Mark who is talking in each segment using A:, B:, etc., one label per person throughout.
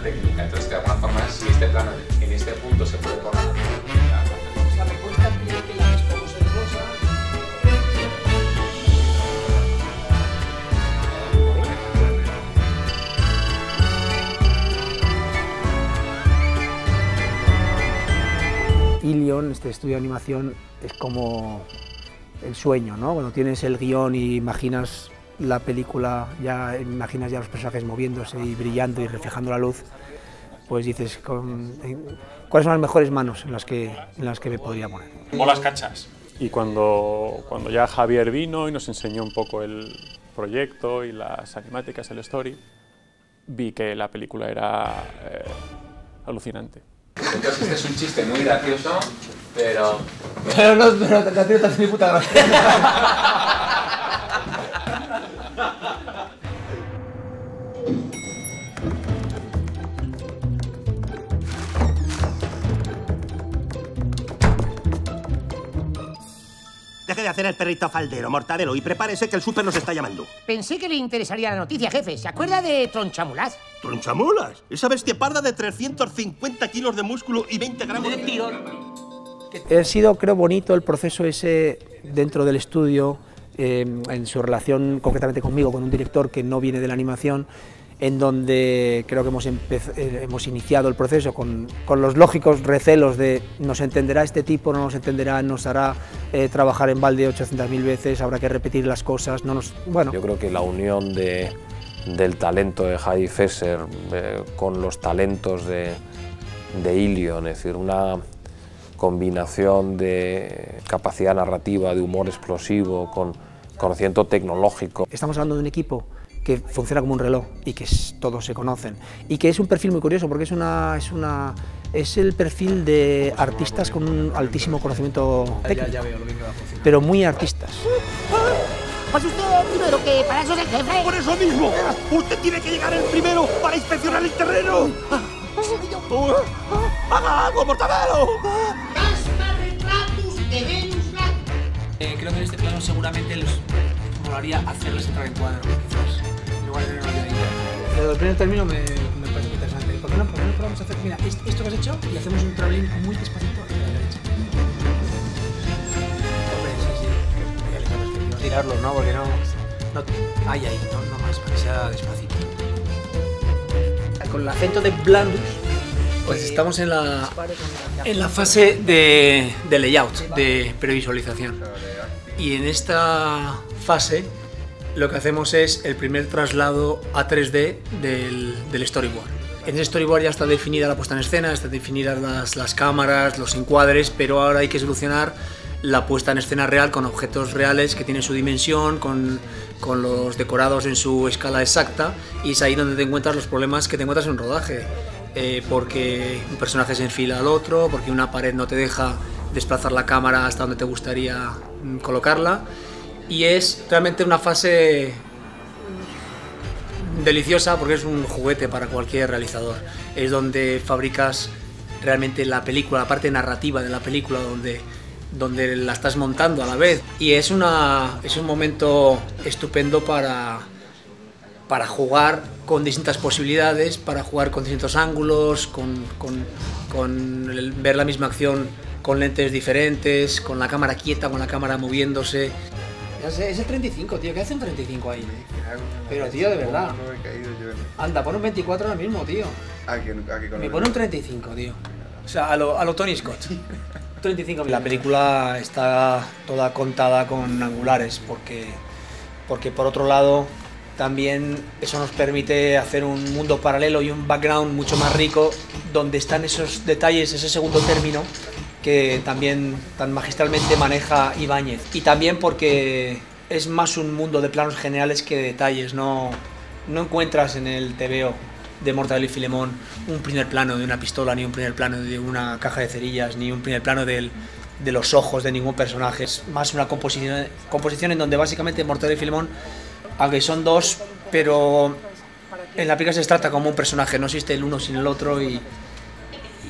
A: una técnica. Entonces, de alguna forma, si este plano en este punto se puede correr.
B: Ilion, este estudio de animación, es como el sueño, ¿no? Cuando tienes el guion y imaginas la película, ya imaginas ya los personajes moviéndose y brillando y reflejando la luz, pues dices, con- en- ¿cuáles son las mejores manos en las que, en las que me podría poner?
C: Bolas cachas.
D: Y cuando, cuando ya Javier vino y nos enseñó un poco el proyecto y las animáticas, el story, vi que la película era eh, alucinante.
A: Entonces, este es un chiste muy gracioso, pero
B: Pero no, pero te te hace ni puta gracia.
E: Deje de hacer el perrito faldero, mortadelo, y prepárese que el súper nos está llamando.
F: Pensé que le interesaría la noticia, jefe. ¿Se acuerda de Tronchamulas?
E: ¡Tronchamulas! Esa bestia parda de 350 kilos de músculo y 20 gramos de tiro.
B: Ha sido, creo, bonito el proceso ese dentro del estudio, eh, en su relación concretamente conmigo, con un director que no viene de la animación, en donde creo que hemos, eh, hemos iniciado el proceso con, con los lógicos recelos de nos entenderá este tipo, no nos entenderá, nos hará eh, trabajar en balde 800.000 veces, habrá que repetir las cosas, no nos... Bueno,
G: Yo creo que la unión de- del talento de Javi Fesser eh, con los talentos de, de Ilion, es decir, una combinación de capacidad narrativa, de humor explosivo, con conocimiento tecnológico.
B: Estamos hablando de un equipo que funciona como un reloj y que es- todos se conocen y que es un perfil muy curioso porque es una es una es el perfil de artistas con un altísimo conocimiento técnico, pero muy artistas.
F: Pues usted primero, que para eso es el jefe.
E: ¡Por eso mismo! ¡Usted tiene que llegar el primero para inspeccionar el terreno! ¡Haga algo, mortadelo!
H: Eh, este plano seguramente les molaría hacerles entrar en cuadro, quizás, en lugar de tenerlo yo ahí.
B: Pero el primer término me, me parece interesante. ¿Por qué no, por qué no probamos a hacer, mira, est- esto que has hecho y hacemos un travelín muy despacito hacia la derecha? Perspectiva. tirarlo, ¿no? Porque no, no ahí, ahí, no, no más, para que sea despacito. Con el acento de blandus, pues estamos en la, en la fase de, de layout, de previsualización. Y en esta fase lo que hacemos es el primer traslado a 3D del, del storyboard. En el storyboard ya está definida la puesta en escena, están definidas las, las cámaras, los encuadres, pero ahora hay que solucionar la puesta en escena real con objetos reales que tienen su dimensión, con, con los decorados en su escala exacta y es ahí donde te encuentras los problemas que te encuentras en un rodaje. Eh, porque un personaje se enfila al otro, porque una pared no te deja desplazar la cámara hasta donde te gustaría mm, colocarla y es realmente una fase deliciosa porque es un juguete para cualquier realizador. Es donde fabricas realmente la película, la parte narrativa de la película, donde, donde la estás montando a la vez. Y es, una, es un momento estupendo para, para jugar con distintas posibilidades, para jugar con distintos ángulos, con, con- ver la misma acción con lentes diferentes, con la cámara quieta, con la cámara moviéndose. Ya sé, es el 35, tío. ¿Qué hace un 35 ahí? Pero, tío, de verdad. Anda, pon un 24 ahora mismo, tío. Me pone un 35, tío. O sea, a lo, a lo Tony Scott. 35 La película está toda contada con angulares porque, porque por otro lado también eso nos permite hacer un mundo paralelo y un background mucho más rico donde están esos detalles, ese segundo término que también tan magistralmente maneja Ibáñez. Y también porque es más un mundo de planos generales que de detalles, no, no encuentras en el TVO de Mortadelo y Filemón un primer plano de una pistola, ni un primer plano de una caja de cerillas, ni un primer plano del- de los ojos de ningún personaje. Es más una composición, composición en donde básicamente Mortadelo y Filemón, aunque son dos, pero en la película se trata como un personaje, no existe el uno sin el otro y,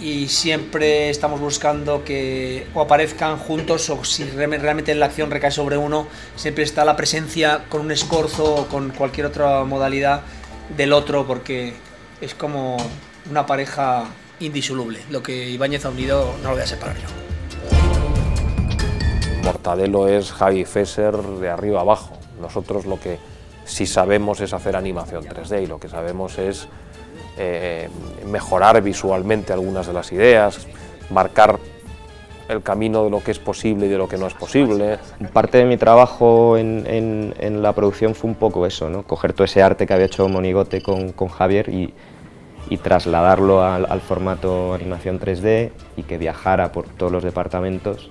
B: y siempre estamos buscando que o aparezcan juntos o si re- realmente la acción recae sobre uno, siempre está la presencia con un escorzo o con cualquier otra modalidad del otro porque es como una pareja indisoluble. Lo que Ibáñez ha unido no lo voy a separar yo.
G: Mortadelo es Javi Fesser de arriba abajo. Nosotros lo que sí sabemos es hacer animación 3D y lo que sabemos es eh, mejorar visualmente algunas de las ideas, marcar el camino de lo que es posible y de lo que no es posible.
C: Parte de mi trabajo en, la producción fue un poco eso, ¿no? coger todo ese arte que había hecho Monigote con, Javier y, trasladarlo al, formato animación 3D y que viajara por todos los departamentos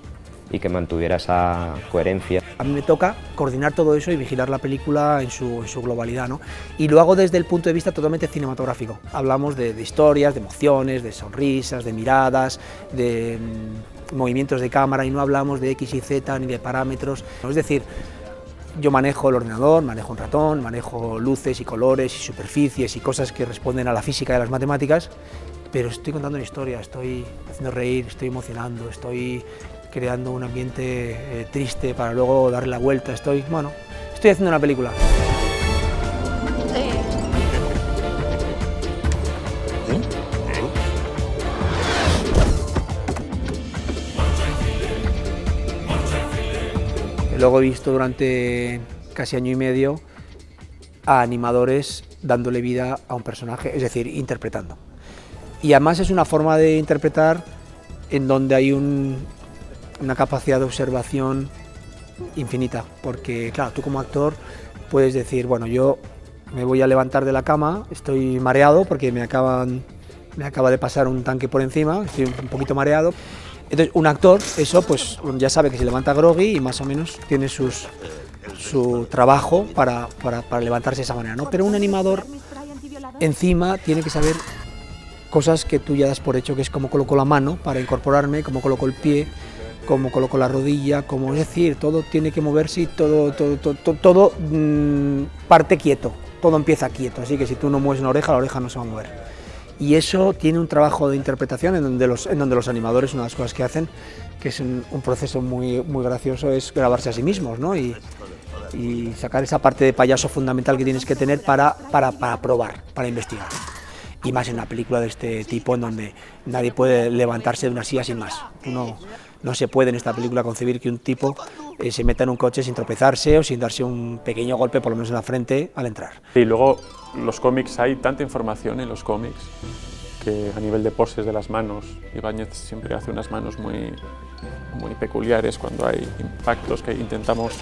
C: y que mantuviera esa coherencia.
B: A mí me toca coordinar todo eso y vigilar la película en su, globalidad, ¿no? Y lo hago desde el punto de vista totalmente cinematográfico. Hablamos de, historias, de emociones, de sonrisas, de miradas, de mm, movimientos de cámara y no hablamos de X y Z ni de parámetros. Es decir, yo manejo el ordenador, manejo un ratón, manejo luces y colores y superficies y cosas que responden a la física de las matemáticas, pero estoy contando una historia, estoy haciendo reír, estoy emocionando, estoy creando un ambiente eh, triste para luego darle la vuelta. Estoy, bueno, estoy haciendo una película. Luego he visto durante casi año y medio a animadores dándole vida a un personaje, es decir, interpretando. Y además es una forma de interpretar en donde hay un, una capacidad de observación infinita, porque claro, tú como actor puedes decir, bueno, yo me voy a levantar de la cama, estoy mareado porque me acaban me acaba de pasar un tanque por encima, estoy un poquito mareado. Entonces, un actor, eso pues ya sabe que se levanta groggy y más o menos tiene sus, su trabajo para, para, para levantarse de esa manera, ¿no? Pero un animador encima tiene que saber cosas que tú ya das por hecho, que es cómo coloco la mano para incorporarme, cómo coloco el pie, cómo coloco la rodilla, como es decir, todo tiene que moverse y todo, todo, todo, mm, parte quieto, todo empieza quieto, así que si tú no mueves una oreja, la oreja no se va a mover. Y eso tiene un trabajo de interpretación en donde los, en donde los animadores, una de las cosas que hacen, que es un, proceso muy, muy gracioso, es grabarse a sí mismos, ¿no? Y, y sacar esa parte de payaso fundamental que tienes que tener para, para, para probar, para investigar y más en una película de este tipo en donde nadie puede levantarse de una silla sin más. Uno, no se puede en esta película concebir que un tipo eh, se meta en un coche sin tropezarse o sin darse un pequeño golpe, por lo menos en la frente, al entrar.
D: Y luego los cómics, hay tanta información en los cómics que a nivel de poses de las manos, Ibáñez siempre hace unas manos muy, muy peculiares cuando hay impactos que intentamos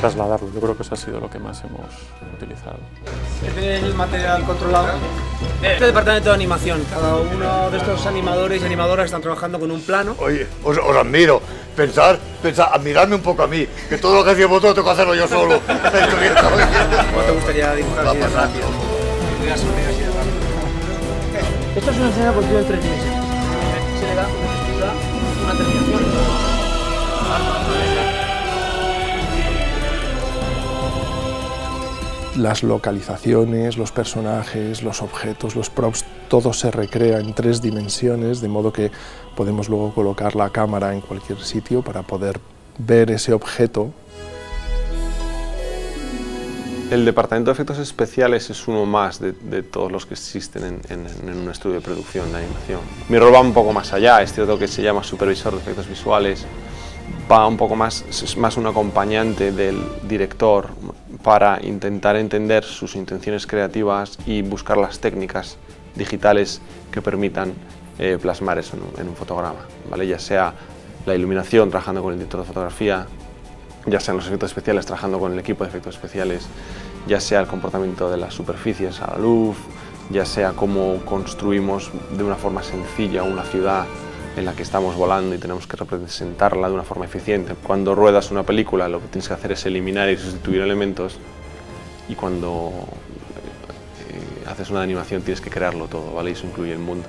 D: trasladarlo. Yo creo que eso ha sido lo que más hemos utilizado.
B: Este el material controlado. Este departamento de animación, cada uno de estos animadores y animadoras están trabajando con un plano.
I: Oye, os, admiro. Pensar, pensar, admirarme un poco a mí, que todo lo que hacéis vosotros tengo que hacerlo yo solo.
B: ¿Cómo te gustaría dibujar así de rápido? Esto es una escena construida en tres meses.
J: Las localizaciones, los personajes, los objetos, los props, todo se recrea en tres dimensiones, de modo que podemos luego colocar la cámara en cualquier sitio para poder ver ese objeto.
K: El departamento de efectos especiales es uno más de, todos los que existen en, un estudio de producción de animación. Mi rol va un poco más allá, es cierto que se llama supervisor de efectos visuales, va un poco más, es más un acompañante del director, para intentar entender sus intenciones creativas y buscar las técnicas digitales que permitan eh, plasmar eso en un, fotograma, ¿vale? ya sea la iluminación trabajando con el director de fotografía, ya sean los efectos especiales trabajando con el equipo de efectos especiales, ya sea el comportamiento de las superficies a la luz, ya sea cómo construimos de una forma sencilla una ciudad en la que estamos volando y tenemos que representarla de una forma eficiente. Cuando ruedas una película lo que tienes que hacer es eliminar y sustituir elementos y cuando eh, haces una animación tienes que crearlo todo, ¿vale? Y eso incluye el mundo.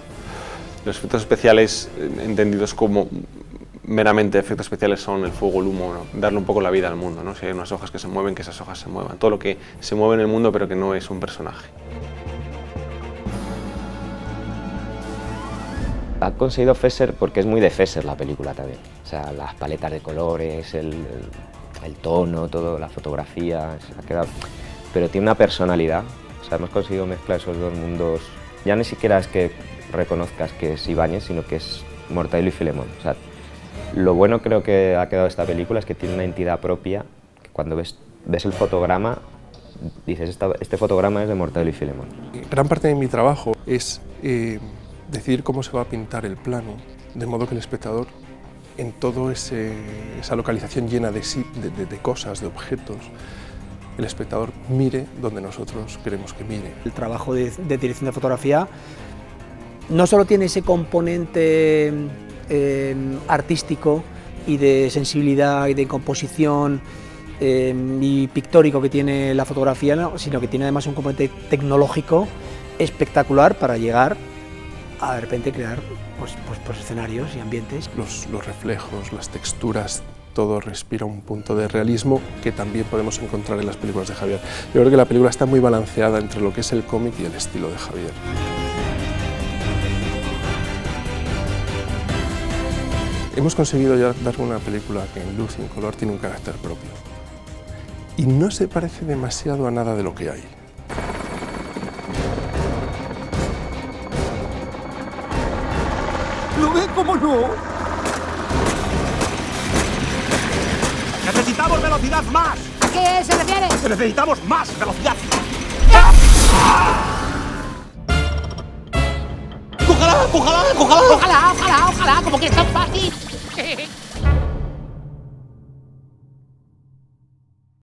K: Los efectos especiales, eh, entendidos como meramente efectos especiales, son el fuego, el humo, darle un poco la vida al mundo. ¿no? Si hay unas hojas que se mueven, que esas hojas se muevan. Todo lo que se mueve en el mundo pero que no es un personaje.
C: Ha conseguido Fesser porque es muy de Fesser la película también. O sea, las paletas de colores, el, tono, todo, la fotografía, ha quedado... Pero tiene una personalidad. O sea, hemos conseguido mezclar esos dos mundos Ya ni siquiera es que reconozcas que es Ibáñez, sino que es Mortadelo y Filemón. O sea, lo bueno creo que ha quedado esta película es que tiene una entidad propia, que cuando ves, ves el fotograma, dices, "Esta- este fotograma es de Mortadelo y Filemón.
J: Gran parte de mi trabajo es eh, decidir cómo se va a pintar el plano, de modo que el espectador, en toda esa localización llena de, de- de- de cosas, de objetos, el espectador mire donde nosotros queremos que mire.
B: El trabajo de, dirección de fotografía no solo tiene ese componente eh, artístico y de sensibilidad y de composición eh, y pictórico que tiene la fotografía, ¿no? sino que tiene además un componente tecnológico espectacular para llegar a de repente crear pues, pues, pues escenarios y ambientes.
J: Los, los reflejos, las texturas, todo respira un punto de realismo que también podemos encontrar en las películas de Javier. Yo creo que la película está muy balanceada entre lo que es el cómic y el estilo de Javier. Hemos conseguido ya dar una película que en luz y en color tiene un carácter propio. Y no se parece demasiado a nada de lo que hay.
E: ¿Lo ve cómo no? ¡Necesitamos velocidad más!
F: ¿A qué se refiere?
E: ¡Necesitamos más velocidad! ¡Ojalá, ojalá, ojalá!
F: Ojalá, ojalá, ojalá, como que es tan fácil.